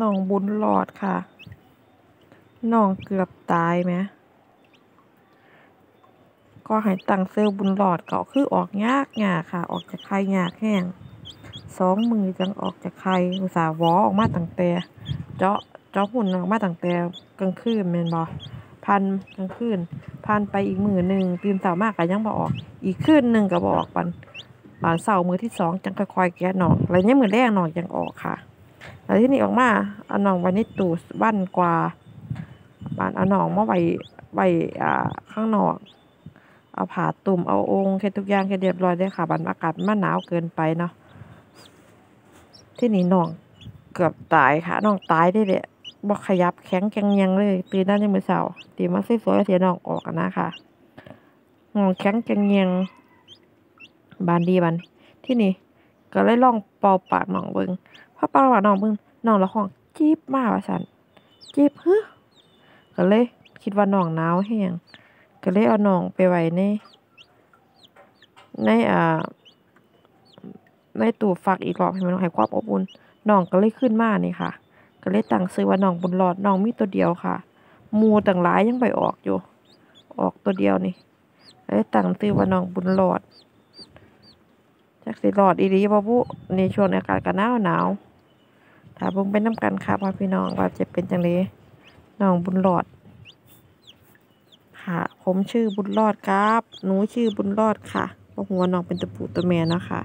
น้องบุญรอดค่ะ น้องเกือบตายไหมก็ให้ตั้งชื่อบุญรอดก็คือออกยากยาค่ะ ออกจากไข่ยากแรงสองมือจังออกจากไข่อุตสาห์วอออกมาตั้งแต่เจาะเจาะหุ้นออกมาตั้งแต่กลางคืนแม่นบ่ผ่านกลางคืนผ่านไปอีกมือหนึ่งตื่นเช้ามากก็ยังบ่ออก อีกคืนหนึ่งก็บ่ออกบัดบัดเช้ามือที่สองจังค่อยค่อยแกะน้องแล้วยามมื้อแลงน้องจั่งออกค่ะ แล้วที่นี้ออกมาเอาน้องไว้ในตู้วันกว่าบัดเอาน้องมาไว้ไว้อ่าข้างนอก เอาผ้าตุ่มเอาองเฮ็ดทุกอย่างเฮ็ดเรียบร้อยเลยค่ะบัดอากาศมันหนาวเกินไปเนาะที่นี้น้องเกือบตายค่ะน้องตายได้แหละบ่ขยับแข็งแกร็งยังเลยตื่นนอนยามมื้อเช้าตื่นมาสวยๆเสียน้องออกนะค่ะน้องแข็งแกร็งแรงบานดีบัดทีนี้ ก็เลยลองเป่าปากน้องเบิงพอเป่าปากน้องเบิ่งน้องร้องจีบมาว่าซั่นจีบฮึก็เลยคิดว่าน้องหนาวแรงก็เลยเอาน้องไปไว้ในในอ่าในตู้ฟักอีกรอบให้มันให้ความอบอุ่นน้องก็เลยขึ้นมานี่ค่ะ ก็เลยตั้งชื่อว่าน้องบุญรอดน้องมีตัวเดียวค่ะมูตั้งหลายยังไปออกอยู่ ออกตัวเดียวนี่ก็เลยตั้งชื่อว่าน้องบุญรอด จากสิรอดอีรีบ่บุในช่วงอากาศก็หนาวหนาวถ้าบิ่งไปน้ำกันค่ะพ่อพี่น้องว่าจะเป็นจังเลยน้องบุญรอด ค่ะ ผมชื่อบุญรอดครับ หนูชื่อบุญรอดค่ะบ่าหัวน้องเป็นตัวปูตัวแม่เนาะค่ะ